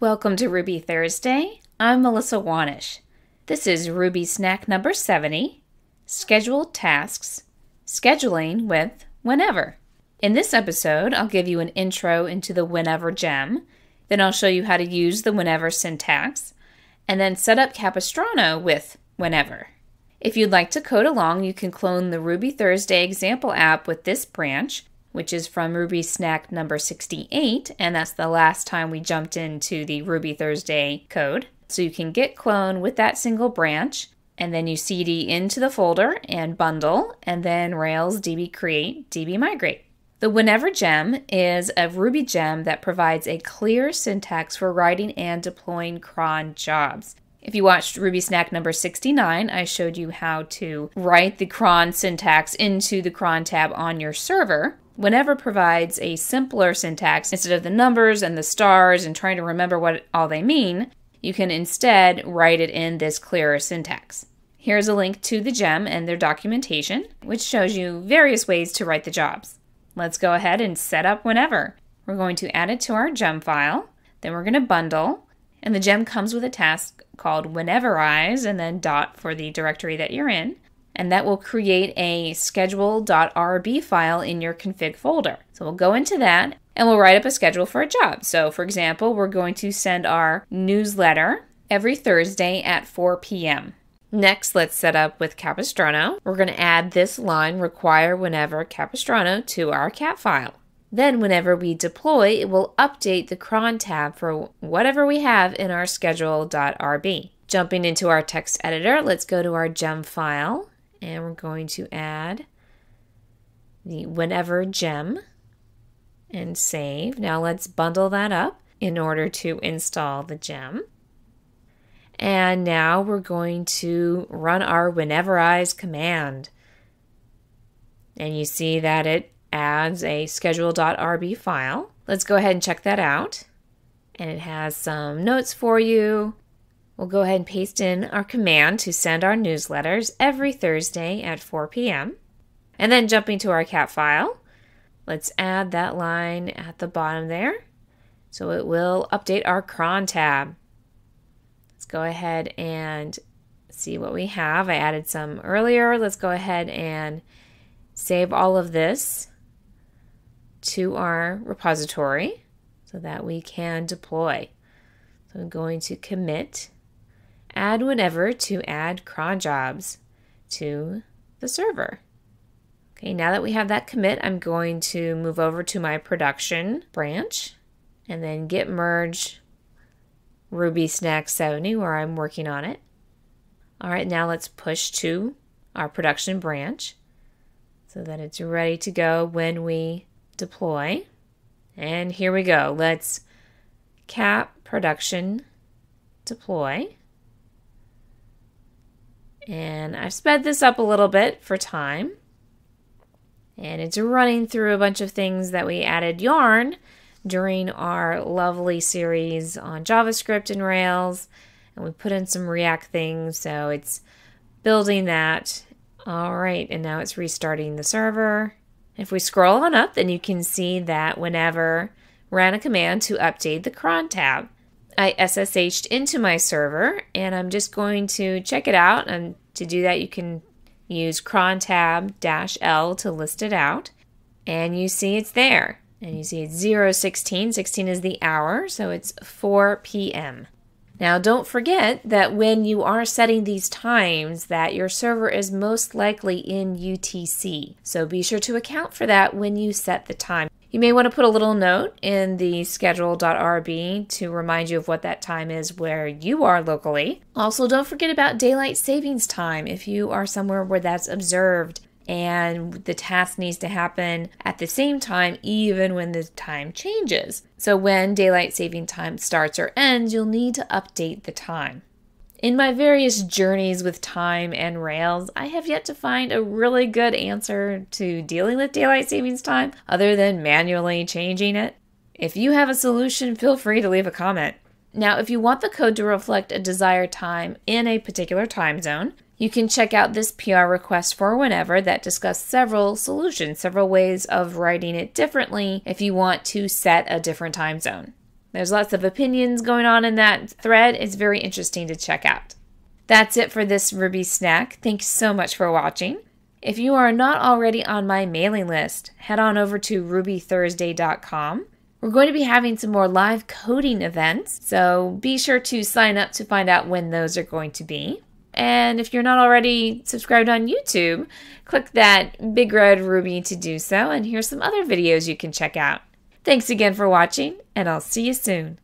Welcome to Ruby Thursday. I'm Melissa Wahnish. This is Ruby snack number 70 Scheduled Tasks Scheduling with Whenever. In this episode, I'll give you an intro into the Whenever gem, then I'll show you how to use the Whenever syntax, and then set up Capistrano with Whenever. If you'd like to code along, you can clone the Ruby Thursday example app with this branch which is from Ruby Snack number 68, and that's the last time we jumped into the Ruby Thursday code. So you can git clone with that single branch, and then you cd into the folder and bundle, and then Rails db create db migrate. The Whenever gem is a Ruby gem that provides a clear syntax for writing and deploying cron jobs. If you watched Ruby Snack number 69, I showed you how to write the cron syntax into the cron tab on your server. Whenever provides a simpler syntax instead of the numbers and the stars and trying to remember what all they mean, you can instead write it in this clearer syntax. Here's a link to the gem and their documentation, which shows you various ways to write the jobs. Let's go ahead and set up whenever. We're going to add it to our gem file, then we're going to bundle, and the gem comes with a task called wheneverize and then dot for the directory that you're in and that will create a schedule.rb file in your config folder. So we'll go into that and we'll write up a schedule for a job. So for example, we're going to send our newsletter every Thursday at 4 p.m. Next, let's set up with Capistrano. We're going to add this line require whenever Capistrano to our Capfile. Then, whenever we deploy, it will update the cron tab for whatever we have in our schedule.rb. Jumping into our text editor, let's go to our gem file and we're going to add the whenever gem and save. Now let's bundle that up in order to install the gem. And now we're going to run our wheneverize command. And you see that it adds a schedule.rb file. Let's go ahead and check that out. And it has some notes for you We'll go ahead and paste in our command to send our newsletters every Thursday at 4 p.m. And then jumping to our Capfile, let's add that line at the bottom there. So it will update our cron tab. Let's go ahead and see what we have. I added some earlier. Let's go ahead and save all of this to our repository so that we can deploy. So I'm going to commit add whenever to add cron jobs to the server. Okay, now that we have that commit, I'm going to move over to my production branch and then git merge Ruby Snack 70 where I'm working on it. All right, now let's push to our production branch so that it's ready to go when we deploy. And here we go. Let's cap production deploy. And I've sped this up a little bit for time. And it's running through a bunch of things that we added yarn during our lovely series on JavaScript and Rails. And we put in some React things, so it's building that. All right, and now it's restarting the server. If we scroll on up, then you can see that whenever ran a command to update the cron tab. I SSH'd into my server and I'm just going to check it out. And to do that, you can use cron tab L to list it out. And you see it's there. And you see it's 016. 16 is the hour, so it's 4 p.m. Now, don't forget that when you are setting these times that your server is most likely in UTC. So be sure to account for that when you set the time. You may want to put a little note in the schedule.rb to remind you of what that time is where you are locally. Also, don't forget about daylight savings time if you are somewhere where that's observed and the task needs to happen at the same time even when the time changes. So when daylight saving time starts or ends, you'll need to update the time. In my various journeys with time and Rails, I have yet to find a really good answer to dealing with daylight savings time other than manually changing it. If you have a solution, feel free to leave a comment. Now, if you want the code to reflect a desired time in a particular time zone, you can check out this PR request for whenever that discuss several solutions, several ways of writing it differently if you want to set a different time zone. There's lots of opinions going on in that thread. It's very interesting to check out. That's it for this Ruby snack. Thanks so much for watching. If you are not already on my mailing list, head on over to rubythursday.com. We're going to be having some more live coding events, so be sure to sign up to find out when those are going to be. And if you're not already subscribed on YouTube, click that big red ruby to do so, and here's some other videos you can check out. Thanks again for watching, and I'll see you soon.